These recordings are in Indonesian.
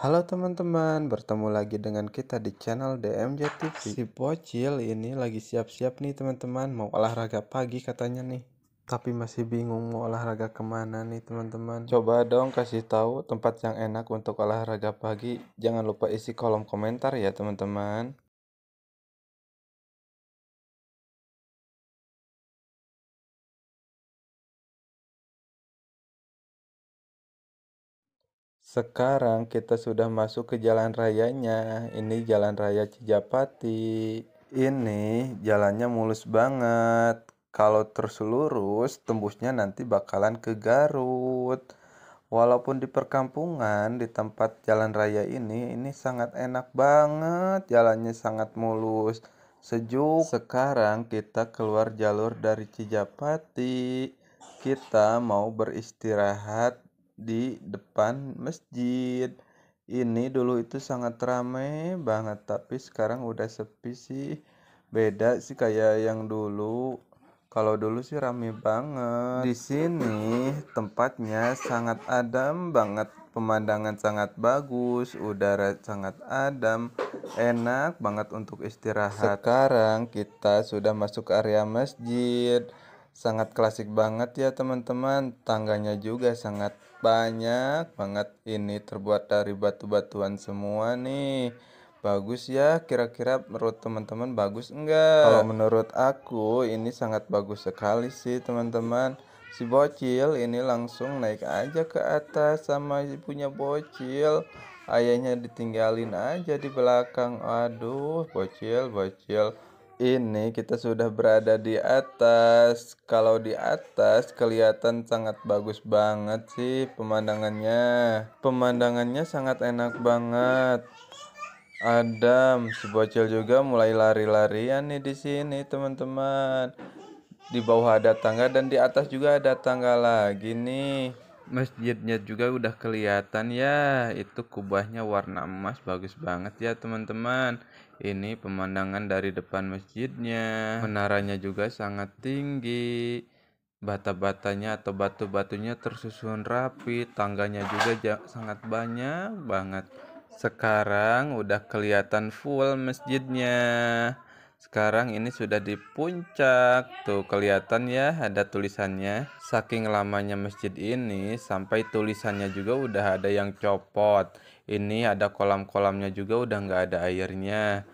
Halo teman-teman, bertemu lagi dengan kita di channel DMJ TV. Si bocil ini lagi siap-siap nih teman-teman, mau olahraga pagi katanya nih. Tapi masih bingung mau olahraga ke mana nih teman-teman. Coba dong kasih tahu tempat yang enak untuk olahraga pagi. Jangan lupa isi kolom komentar ya teman-teman. Sekarang kita sudah masuk ke jalan rayanya. Ini jalan raya Cijapati. Ini jalannya mulus banget. Kalau terus lurus, tembusnya nanti bakalan ke Garut. Walaupun di perkampungan, di tempat jalan raya ini, ini sangat enak banget. Jalannya sangat mulus, sejuk. Sekarang kita keluar jalur dari Cijapati. Kita mau beristirahat di depan masjid. Ini dulu itu sangat ramai banget, tapi sekarang udah sepi sih. Beda sih kayak yang dulu. Kalau dulu sih rame banget. Di sini tempatnya sangat adem banget, pemandangan sangat bagus, udara sangat adem, enak banget untuk istirahat. Sekarang kita sudah masuk area masjid. Sangat klasik banget ya teman-teman. Tangganya juga sangat banyak banget. Ini terbuat dari batu-batuan semua nih. Bagus ya, kira-kira menurut teman-teman bagus enggak? Kalau menurut aku ini sangat bagus sekali sih teman-teman. Si bocil ini langsung naik aja ke atas sama ibunya bocil. Ayahnya ditinggalin aja di belakang. Aduh, bocil, bocil. Ini kita sudah berada di atas. Kalau di atas kelihatan sangat bagus banget sih pemandangannya. Pemandangannya sangat enak banget. Adam, si bocil juga mulai lari-larian nih di sini, teman-teman. Di bawah ada tangga dan di atas juga ada tangga lagi nih. Masjidnya juga udah kelihatan ya. Itu kubahnya warna emas bagus banget ya, teman-teman. Ini pemandangan dari depan masjidnya. Menaranya juga sangat tinggi. Bata-batanya atau batu-batunya tersusun rapi. Tangganya juga sangat banyak banget. Sekarang udah kelihatan full masjidnya. Sekarang ini sudah di puncak. Tuh kelihatan ya ada tulisannya. Saking lamanya masjid ini sampai tulisannya juga udah ada yang copot. Ini ada kolam-kolamnya juga udah nggak ada airnya.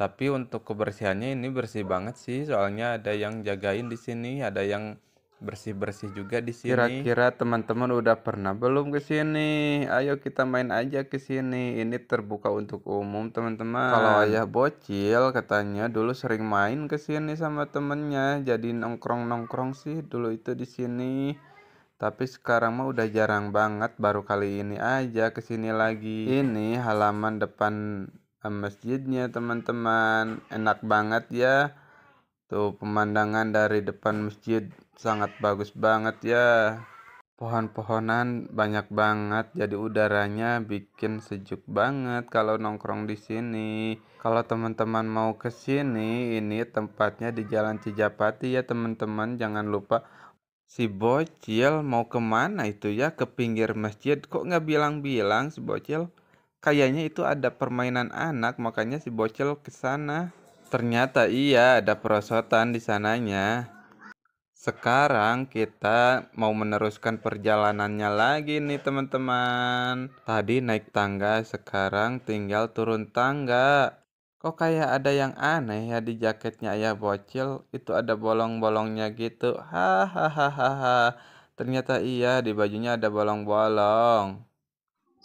Tapi untuk kebersihannya ini bersih banget sih, soalnya ada yang jagain di sini, ada yang bersih-bersih juga di sini. Kira-kira teman-teman udah pernah belum ke sini? Ayo kita main aja ke sini. Ini terbuka untuk umum, teman-teman. Kalau ayah bocil katanya dulu sering main ke sini sama temennya, jadi nongkrong-nongkrong sih dulu itu di sini. Tapi sekarang mah udah jarang banget, baru kali ini aja ke sini lagi. Ini halaman depan eh, masjidnya teman-teman. Enak banget ya. Tuh pemandangan dari depan masjid sangat bagus banget ya. Pohon-pohonan banyak banget, jadi udaranya bikin sejuk banget kalau nongkrong di sini. Kalau teman-teman mau ke sini, ini tempatnya di Jalan Cijapati ya teman-teman. Jangan lupa Si bocil mau ke mana itu ya? Ke pinggir masjid. Kok nggak bilang-bilang si bocil? Kayaknya itu ada permainan anak, makanya si bocil ke sana. Ternyata iya, ada perosotan di sananya. Sekarang kita mau meneruskan perjalanannya lagi nih teman-teman. Tadi naik tangga, sekarang tinggal turun tangga. Kok kayak ada yang aneh ya di jaketnya ayah bocil? Itu ada bolong-bolongnya gitu. Hahaha. Ternyata iya di bajunya ada bolong-bolong.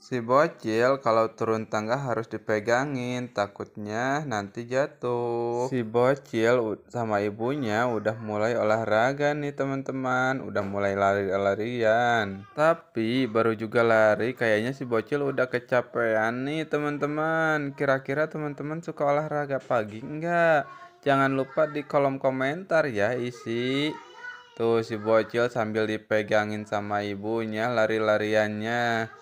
Si bocil kalau turun tangga harus dipegangin, takutnya nanti jatuh. Si bocil sama ibunya udah mulai olahraga nih teman-teman, udah mulai lari-larian. Tapi baru juga lari, kayaknya si bocil udah kecapean nih teman-teman. Kira-kira teman-teman suka olahraga pagi enggak? Jangan lupa di kolom komentar ya isi. Tuh si bocil sambil dipegangin sama ibunya lari-lariannya.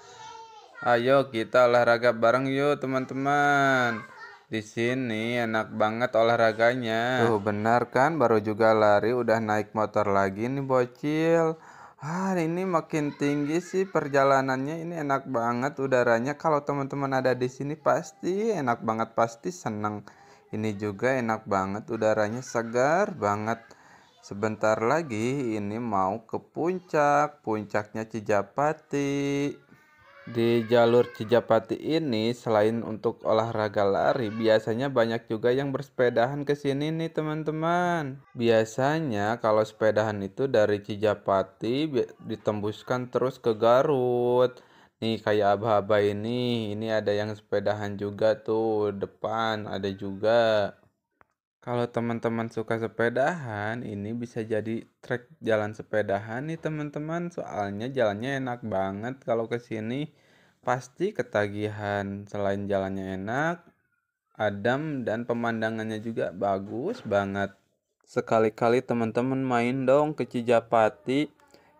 Ayo kita olahraga bareng yuk teman-teman. Di sini enak banget olahraganya. Tuh benar kan baru juga lari udah naik motor lagi nih bocil. Ah, ini makin tinggi sih perjalanannya. Ini enak banget udaranya. Kalau teman-teman ada di sini pasti enak banget, pasti seneng. Ini juga enak banget udaranya segar banget. Sebentar lagi ini mau ke puncak, puncaknya Cijapati. Di jalur Cijapati ini selain untuk olahraga lari, biasanya banyak juga yang bersepedahan ke sini nih teman-teman. Biasanya kalau sepedahan itu dari Cijapati ditembuskan terus ke Garut. Nih kayak aba-aba ini, ini ada yang sepedahan juga tuh depan, ada juga. Kalau teman-teman suka sepedahan, ini bisa jadi trek jalan sepedahan nih teman-teman. Soalnya jalannya enak banget. Kalau ke sini pasti ketagihan. Selain jalannya enak adem dan pemandangannya juga bagus banget. Sekali-kali teman-teman main dong ke Cijapati.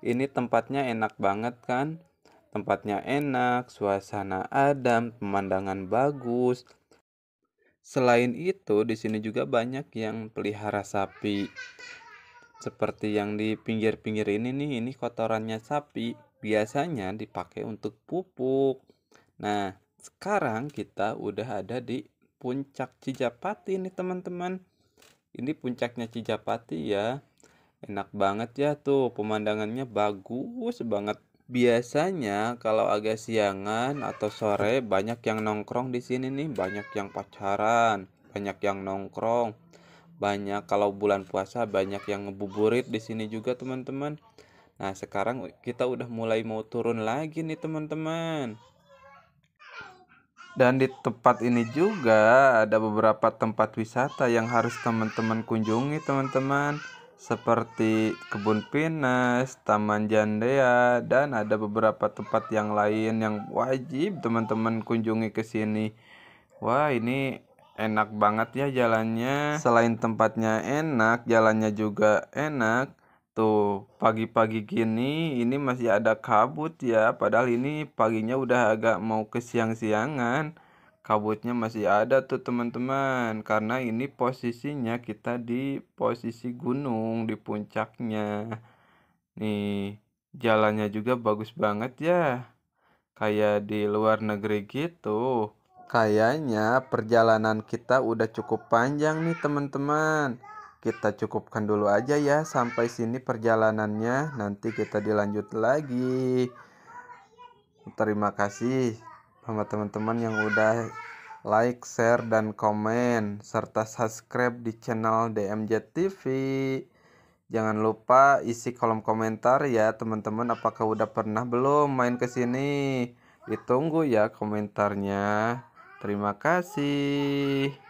Ini tempatnya enak banget kan? Tempatnya enak suasana adem pemandangan bagus selain itu di sini juga banyak yang pelihara sapi seperti yang di pinggir-pinggir ini nih ini kotorannya sapi biasanya dipakai untuk pupuk. Nah, sekarang kita udah ada di puncak Cijapati nih teman-teman. Ini puncaknya Cijapati ya. Enak banget ya tuh, pemandangannya bagus banget. Biasanya kalau agak siangan atau sore banyak yang nongkrong di sini nih, banyak yang pacaran, banyak yang nongkrong. Banyak kalau bulan puasa banyak yang ngebuburit di sini juga teman-teman. Nah, sekarang kita udah mulai mau turun lagi nih, teman-teman. Dan di tempat ini juga ada beberapa tempat wisata yang harus teman-teman kunjungi, teman-teman. Seperti Kebun Pinus, Taman Jandea, dan ada beberapa tempat yang lain yang wajib teman-teman kunjungi ke sini. Wah, ini enak banget ya jalannya. Selain tempatnya enak, jalannya juga enak Tuh, pagi-pagi gini ini masih ada kabut ya, padahal ini paginya udah agak mau ke siang-siangan. Kabutnya masih ada tuh teman-teman, karena ini posisinya kita di posisi gunung di puncaknya. Nih, jalannya juga bagus banget ya. Kayak di luar negeri gitu. Kayaknya perjalanan kita udah cukup panjang nih teman-teman kita cukupkan dulu aja ya sampai sini perjalanannya nanti kita dilanjut lagi terima kasih sama teman-teman yang udah like, share, dan komen. Serta subscribe di channel DMJ TV jangan lupa isi kolom komentar ya teman-teman. Apakah udah pernah? Belum main ke sini. Ditunggu ya komentarnya. Terima kasih